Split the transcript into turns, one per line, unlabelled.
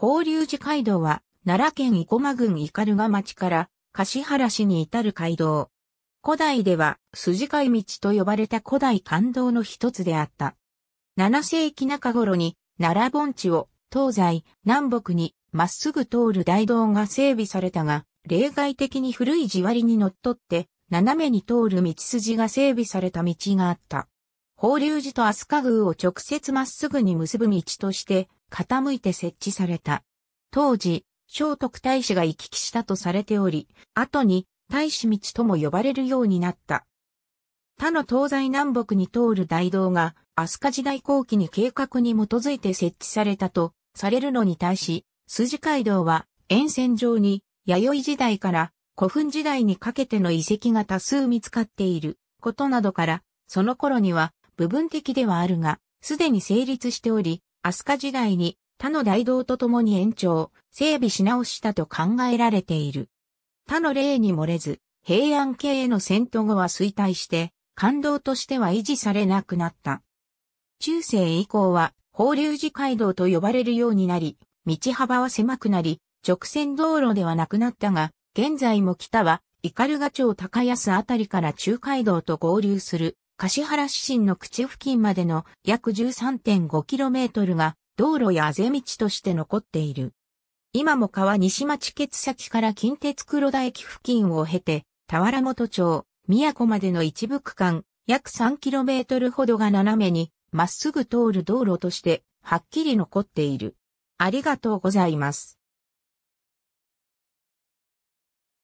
法隆寺街道は、奈良県生駒郡斑鳩町から橿原市に至る街道。古代では、筋貝道と呼ばれた古代街道の一つであった。7世紀中頃に、奈良盆地を東西、南北にまっすぐ通る大道が整備されたが、例外的に古い地割りにのっとって、斜めに通る道筋が整備された道があった。法隆寺と飛鳥宮を直接まっすぐに結ぶ道として傾いて設置された。当時、聖徳太子が行き来したとされており、後に太子道とも呼ばれるようになった。他の東西南北に通る大道が飛鳥時代後期に計画に基づいて設置されたとされるのに対し、筋街道は沿線上に弥生時代から古墳時代にかけての遺跡が多数見つかっていることなどから、その頃には部分的ではあるが、すでに成立しており、飛鳥時代に他の大道と共に延長、整備し直したと考えられている。他の例に漏れず、平安系への戦闘後は衰退して、感動としては維持されなくなった。中世以降は、法隆寺街道と呼ばれるようになり、道幅は狭くなり、直線道路ではなくなったが、現在も北は、斑鳩町高安あたりから中街道と合流する橿原市心の口付近までの約 13.5km が道路やあぜ道として残っている。今も川西町ケツ先から近鉄黒田駅付近を経て、田原本町、宮古までの一部区間、約 3km ほどが斜めに、まっすぐ通る道路として、はっきり残っている。ありがとうございます。